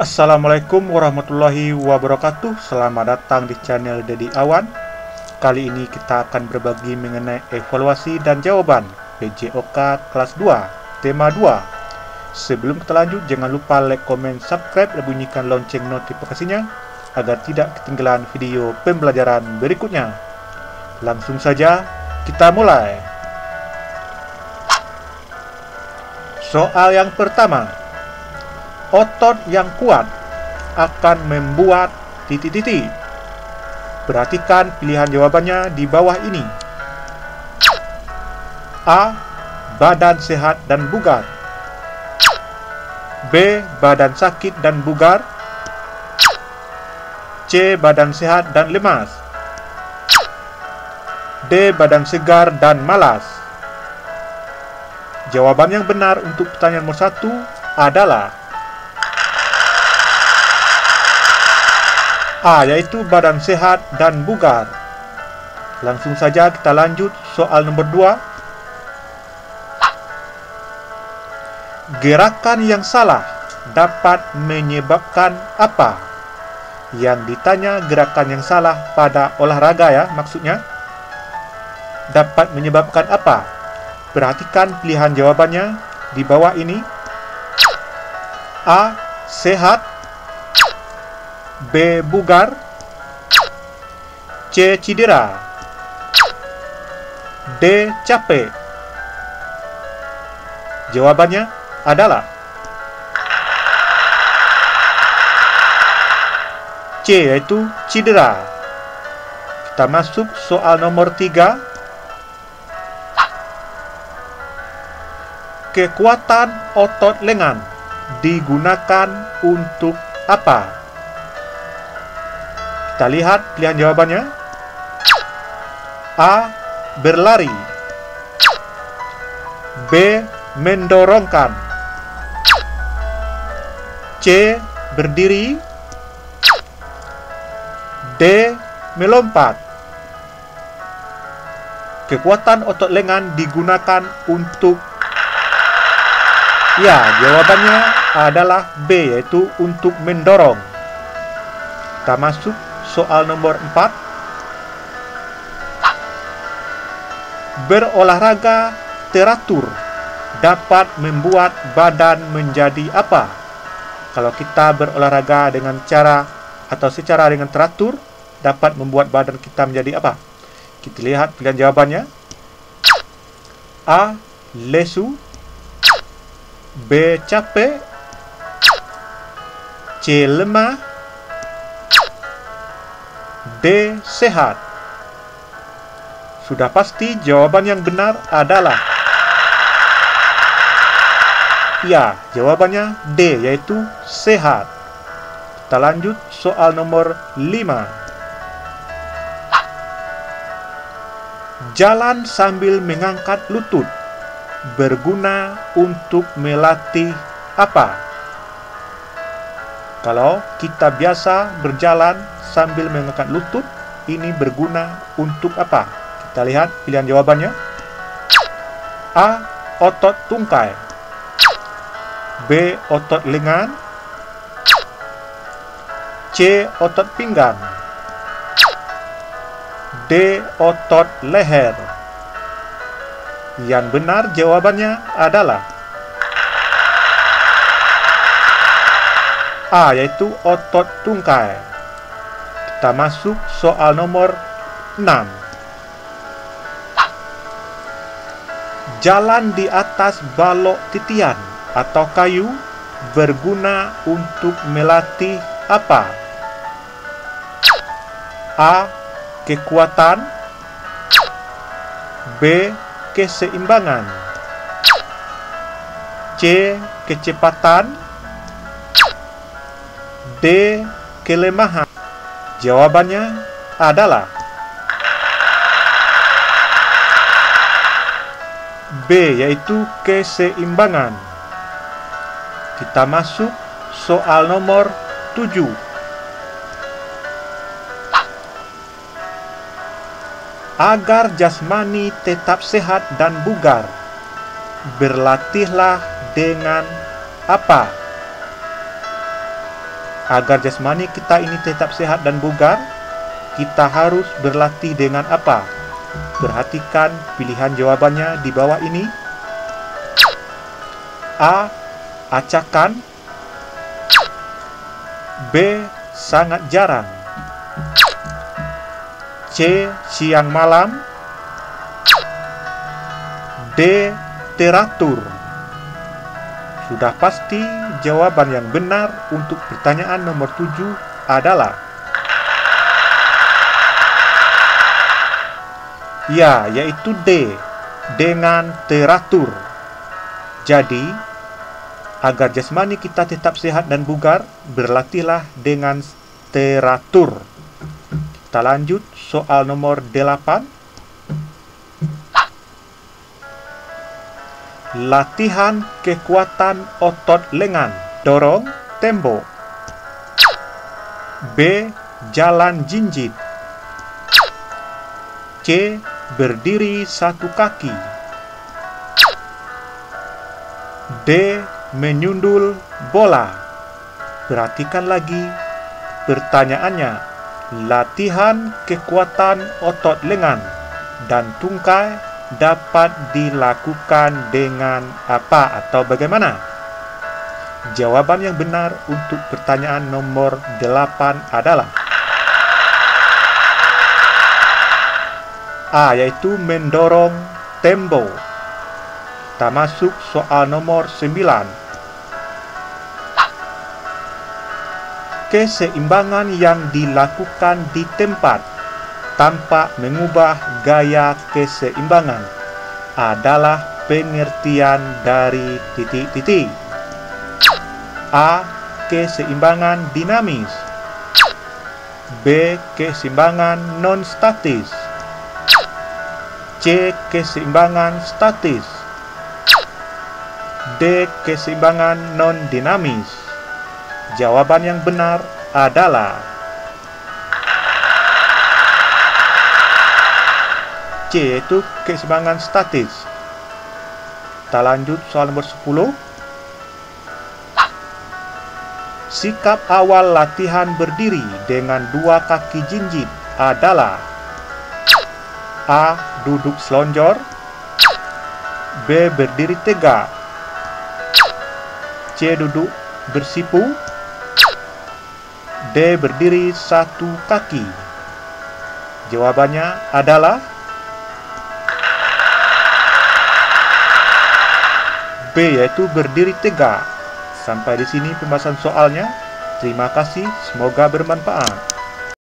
Assalamualaikum warahmatullahi wabarakatuh. Selamat datang di channel Dedi Awan. Kali ini kita akan berbagi mengenai evaluasi dan jawaban PJOK kelas 2 Tema 2 Sebelum kita lanjut jangan lupa like, komen, subscribe dan bunyikan lonceng notifikasinya Agar tidak ketinggalan video pembelajaran berikutnya. Langsung saja kita mulai. Soal yang pertama otot yang kuat akan membuat titik-titik. Perhatikan pilihan jawabannya di bawah ini. A. Badan sehat dan bugar. B. Badan sakit dan bugar. C. Badan sehat dan lemas. D. Badan segar dan malas. Jawaban yang benar untuk pertanyaan nomor satu adalah A. Yaitu badan sehat dan bugar Langsung saja kita lanjut soal nomor 2 Gerakan yang salah dapat menyebabkan apa? Yang ditanya gerakan yang salah pada olahraga ya maksudnya Dapat menyebabkan apa? Perhatikan pilihan jawabannya di bawah ini A. Sehat B. Bugar C. Cedera D. Capek Jawabannya adalah C. Yaitu cedera Kita masuk soal nomor 3 Kekuatan otot lengan digunakan untuk apa? Kita lihat pilihan jawabannya. A. Berlari B. Mendorongkan C. Berdiri D. Melompat Kekuatan otot lengan digunakan untuk Ya, jawabannya adalah B, yaitu untuk mendorong. Kita masuk soal nomor 4 Berolahraga teratur dapat membuat badan menjadi apa? Kalau kita berolahraga dengan cara atau secara dengan teratur dapat membuat badan kita menjadi apa? Kita lihat pilihan jawabannya. A. Lesu B. Capek C. Lemah D. Sehat Sudah pasti jawaban yang benar adalah Ya, jawabannya D, yaitu sehat Kita lanjut soal nomor 5 Jalan sambil mengangkat lutut Berguna untuk melatih apa? Kalau kita biasa berjalan sambil mengangkat lutut ini berguna untuk apa? Kita lihat pilihan jawabannya. A. Otot tungkai B. Otot lengan C. Otot pinggang D. Otot leher Yang benar jawabannya adalah A. Yaitu otot tungkai kita masuk soal nomor 6. Jalan di atas balok titian atau kayu berguna untuk melatih apa? A. Kekuatan B. Keseimbangan C. Kecepatan D. Kelemahan Jawabannya adalah B yaitu keseimbangan. Kita masuk soal nomor 7. Agar jasmani tetap sehat dan bugar, berlatihlah dengan apa? Agar jasmani kita ini tetap sehat dan bugar, kita harus berlatih dengan apa? Perhatikan pilihan jawabannya di bawah ini. A. Acakan B. Sangat jarang C. Siang malam D. Teratur Sudah pasti jawaban yang benar untuk pertanyaan nomor 7 adalah Ya, yaitu D Dengan teratur. Jadi, agar jasmani kita tetap sehat dan bugar Berlatihlah dengan teratur. Kita lanjut soal nomor 8 Latihan kekuatan otot lengan. Dorong tembok B. Jalan jinjit. C. Berdiri satu kaki. D. Menyundul bola. Perhatikan lagi pertanyaannya. Latihan kekuatan otot lengan. Dan tungkai dapat dilakukan dengan apa atau bagaimana? Jawaban yang benar untuk pertanyaan nomor 8 adalah A. Yaitu mendorong tembok Kita masuk soal nomor 9 Keseimbangan yang dilakukan di tempat tanpa mengubah gaya keseimbangan adalah pengertian dari titik-titik. A. Keseimbangan dinamis B. Keseimbangan non-statis C. Keseimbangan statis D. Keseimbangan non-dinamis Jawaban yang benar adalah C yaitu keseimbangan statis. Kita lanjut soal nomor 10. Sikap awal latihan berdiri dengan dua kaki jinjit adalah A. Duduk selonjor B. Berdiri tegak C. Duduk bersipu D. Berdiri satu kaki Jawabannya adalah B yaitu berdiri tegak. Sampai di sini pembahasan soalnya. Terima kasih, semoga bermanfaat.